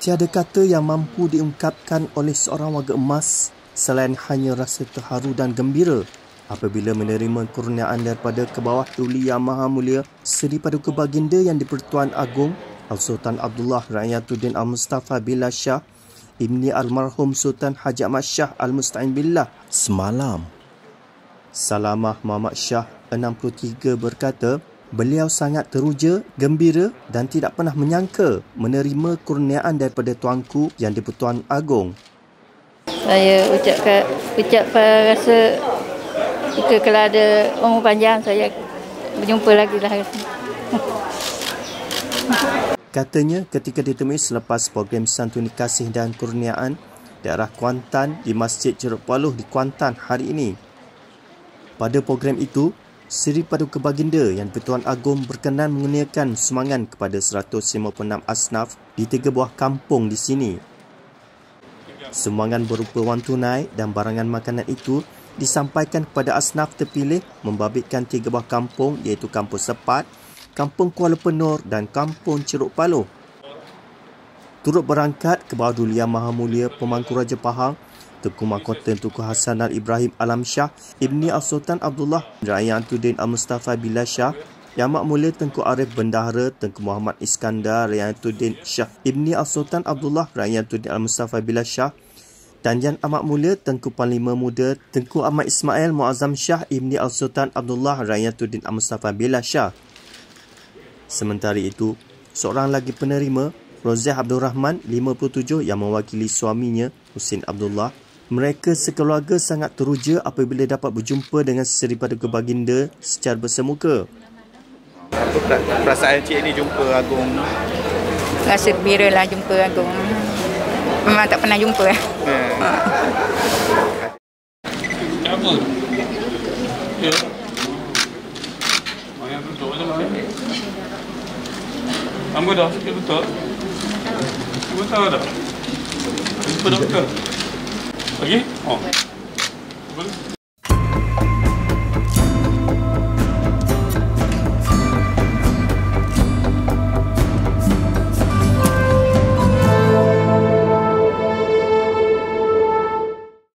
Tiada kata yang mampu diungkapkan oleh seorang warga emas selain hanya rasa terharu dan gembira apabila menerima kurniaan daripada ke bawah Tuli Yang Maha Mulia Seri Paduka Baginda yang di-Pertuan Agong Al-Sultan Abdullah Rayatuddin Al-Mustafa Billah Shah Ibni Almarhum Sultan Haji Ahmad Shah Al-Musta'in Billah semalam. Salamah Muhammad Shah 63 berkata, Beliau sangat teruja, gembira dan tidak pernah menyangka menerima kurniaan daripada tuanku yang di-Pertuan Agong. Saya ucapkan ucapkan rasa jika kalau ada umur panjang saya berjumpa lagi lah. Katanya ketika ditemui selepas program santuni kasih dan kurniaan daerah Kuantan di Masjid Jeruk Paluh di Kuantan hari ini. Pada program itu, Seri Paduka Baginda yang Pertuan Agong berkenan mengurniakan sumbangan kepada 156 asnaf di tiga buah kampung di sini. Sumbangan berupa wang tunai dan barangan makanan itu disampaikan kepada asnaf terpilih membabitkan tiga buah kampung iaitu Kampung Sepat, Kampung Kuala Penur dan Kampung Ceruk Paluh. Turut berangkat ke bawah Duli Yang Maha Mulia Pemangku Raja Pahang Tengku Mahkota Tuku Hasan Al-Ibrahim Alam Shah Ibni Al-Sultan Abdullah Rayatuddin Al-Mustafa Billah Shah Yang Mak Mulia Tengku Arif Bendahara Tengku Muhammad Iskandar Rayatuddin Shah Ibni Al-Sultan Abdullah Rayatuddin Al-Mustafa Billah Shah dan Amat Mulia Tengku Panglima Muda Tengku Ahmad Ismail Muazzam Shah Ibni Al-Sultan Abdullah Rayatuddin Al-Mustafa Billah Shah. Sementara itu, seorang lagi penerima, Roziah Abdul Rahman, 57 yang mewakili suaminya, Husin Abdullah, mereka sekeluarga sangat teruja apabila dapat berjumpa dengan seseri paduka baginda secara bersemuka. Apa perasaan cik ni jumpa Agung? Rasa gembira lah jumpa Agung. Memang tak pernah jumpa. Hmm. Apa? Ya. Je lah. Ambo dah sikit tutup. Cuba tahu dah. Jumpa doktor. Okay? Oh.